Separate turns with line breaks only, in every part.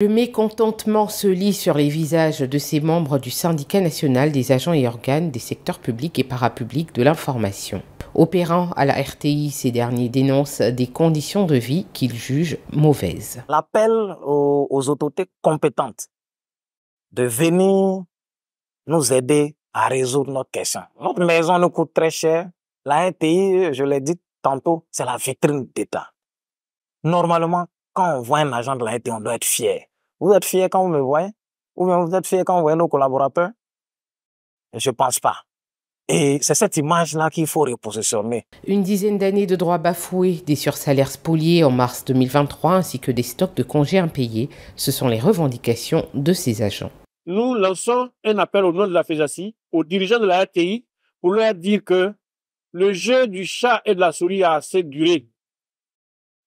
Le mécontentement se lit sur les visages de ces membres du syndicat national des agents et organes des secteurs publics et parapublics de l'information. Opérant à la RTI, ces derniers dénoncent des conditions de vie qu'ils jugent mauvaises.
L'appel aux, autorités compétentes de venir nous aider à résoudre notre question. Notre maison nous coûte très cher. La RTI, je l'ai dit tantôt, c'est la vitrine d'État. Normalement, quand on voit un agent de la RTI, on doit être fier. Vous êtes fier quand vous me voyez Ou bien vous êtes fier quand vous voyez nos collaborateurs? Je pense pas. Et c'est cette image-là qu'il faut repositionner.
Une dizaine d'années de droits bafoués, des sursalaires spoliés en mars 2023 ainsi que des stocks de congés impayés, ce sont les revendications de ces agents.
Nous lançons un appel au nom de la FESACI, aux dirigeants de la RTI, pour leur dire que le jeu du chat et de la souris a assez duré.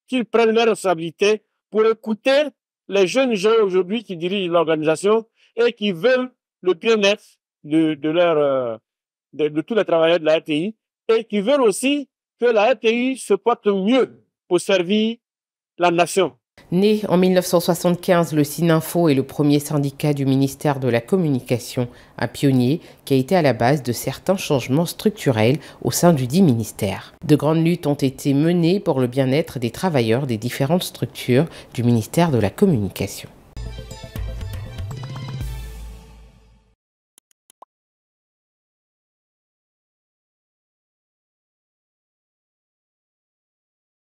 Qu'ils prennent leurs responsabilités pour écouter les jeunes gens aujourd'hui qui dirigent l'organisation et qui veulent le bien-être de, de, euh, tous les travailleurs de la RTI et qui veulent aussi que la RTI se porte mieux pour servir la nation.
Né en 1975, le SININFO est le premier syndicat du ministère de la Communication, un pionnier qui a été à la base de certains changements structurels au sein du dit ministère. De grandes luttes ont été menées pour le bien-être des travailleurs des différentes structures du ministère de la Communication.